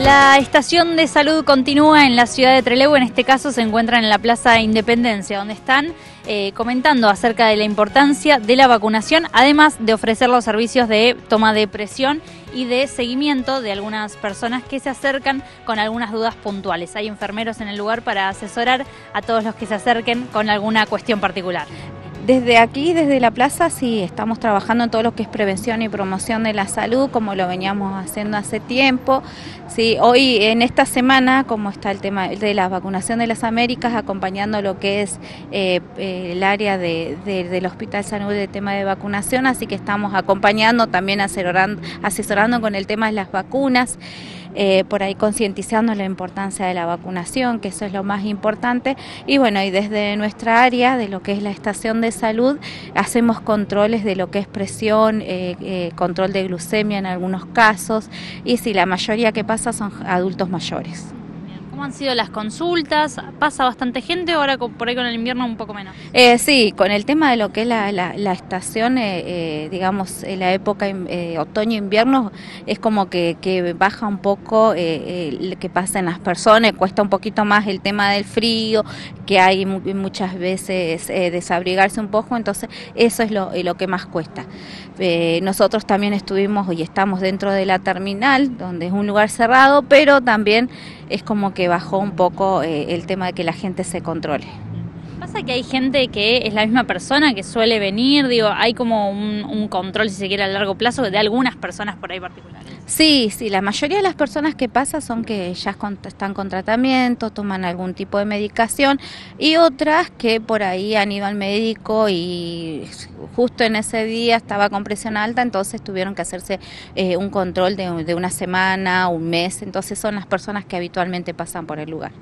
La estación de salud continúa en la ciudad de Trelew, en este caso se encuentran en la Plaza Independencia, donde están eh, comentando acerca de la importancia de la vacunación, además de ofrecer los servicios de toma de presión y de seguimiento de algunas personas que se acercan con algunas dudas puntuales. Hay enfermeros en el lugar para asesorar a todos los que se acerquen con alguna cuestión particular. Desde aquí, desde la plaza, sí, estamos trabajando en todo lo que es prevención y promoción de la salud, como lo veníamos haciendo hace tiempo. Sí, hoy, en esta semana, como está el tema de la vacunación de las Américas, acompañando lo que es eh, el área del Hospital Salud de tema de vacunación, así que estamos acompañando, también asesorando, asesorando con el tema de las vacunas. Eh, por ahí concientizando la importancia de la vacunación, que eso es lo más importante. Y bueno, y desde nuestra área, de lo que es la estación de salud, hacemos controles de lo que es presión, eh, eh, control de glucemia en algunos casos, y si la mayoría que pasa son adultos mayores. ¿Cómo han sido las consultas? ¿Pasa bastante gente o ahora por ahí con el invierno un poco menos? Eh, sí, con el tema de lo que es la, estación, eh, eh, digamos, la época otoño-invierno, es como que, baja un poco lo que pasa en las personas, cuesta un poquito más el tema del frío, que hay muchas veces desabrigarse un poco, entonces eso es lo, lo que más cuesta. nosotros también estuvimos y estamos dentro de la terminal, donde es un lugar cerrado, pero también es como que bajó un poco eh, el tema de que la gente se controle. ¿Pasa que hay gente que es la misma persona que suele venir? Digo, hay como un, control, si se quiere, a largo plazo de algunas personas por ahí particulares. Sí, sí, la mayoría de las personas que pasa son que ya están con tratamiento, toman algún tipo de medicación y otras que por ahí han ido al médico y justo en ese día estaba con presión alta, entonces tuvieron que hacerse eh, un control de, de una semana, un mes, entonces son las personas que habitualmente pasan por el lugar.